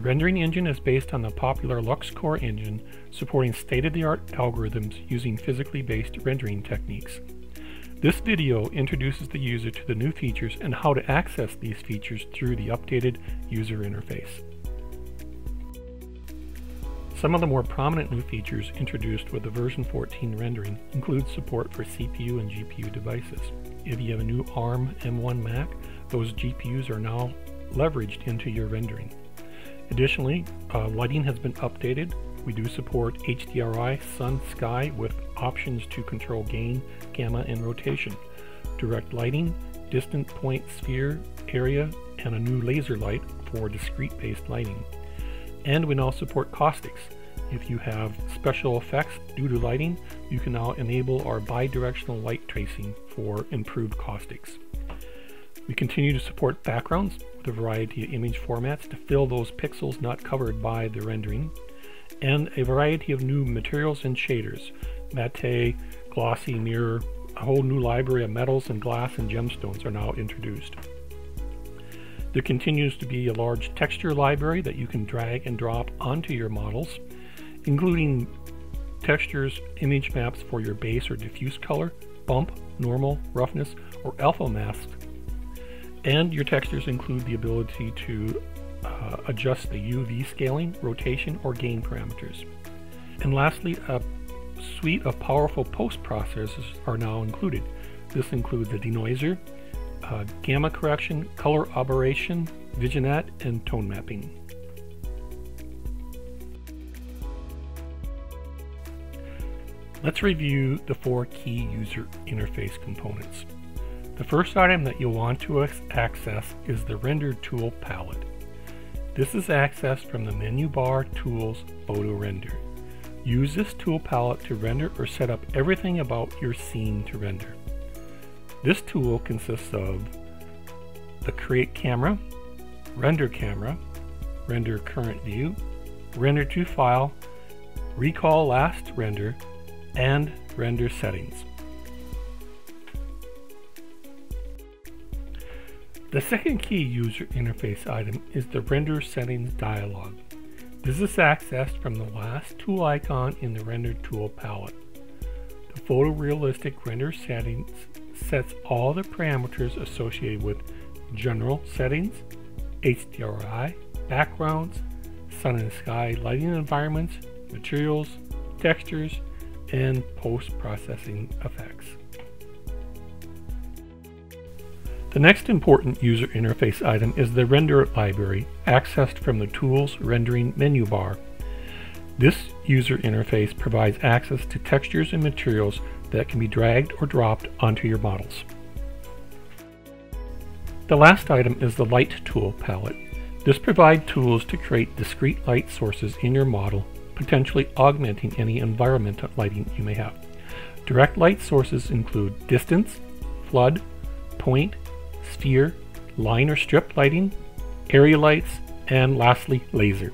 The rendering engine is based on the popular LuxCore engine, supporting state-of-the-art algorithms using physically based rendering techniques. This video introduces the user to the new features and how to access these features through the updated user interface. Some of the more prominent new features introduced with the version 14 rendering include support for CPU and GPU devices. If you have a new ARM M1 Mac, those GPUs are now leveraged into your rendering. Additionally, uh, lighting has been updated. We do support HDRI, sun, sky with options to control gain, gamma, and rotation. Direct lighting, distant point sphere area, and a new laser light for discrete based lighting. And we now support caustics. If you have special effects due to lighting, you can now enable our bidirectional light tracing for improved caustics. We continue to support backgrounds with a variety of image formats to fill those pixels not covered by the rendering, and a variety of new materials and shaders, matte, glossy, mirror, a whole new library of metals and glass and gemstones are now introduced. There continues to be a large texture library that you can drag and drop onto your models, including textures, image maps for your base or diffuse color, bump, normal, roughness, or alpha mask. And your textures include the ability to uh, adjust the UV scaling, rotation, or gain parameters. And lastly, a suite of powerful post processors are now included. This includes the denoiser, uh, gamma correction, color aberration, vignette, and tone mapping. Let's review the four key user interface components. The first item that you'll want to access is the Render Tool palette. This is accessed from the menu bar Tools Photo Render. Use this tool palette to render or set up everything about your scene to render. This tool consists of the Create Camera, Render Camera, Render Current View, Render to File, Recall Last Render, and Render Settings. The second key user interface item is the Render Settings dialog. This is accessed from the last tool icon in the Render Tool palette. The photorealistic render settings sets all the parameters associated with general settings, HDRI, backgrounds, sun and sky lighting environments, materials, textures, and post-processing effects. The next important user interface item is the Render Library, accessed from the Tools Rendering menu bar. This user interface provides access to textures and materials that can be dragged or dropped onto your models. The last item is the Light Tool palette. This provides tools to create discrete light sources in your model, potentially augmenting any environmental lighting you may have. Direct light sources include distance, flood, point, sphere, line or strip lighting, area lights, and lastly, laser.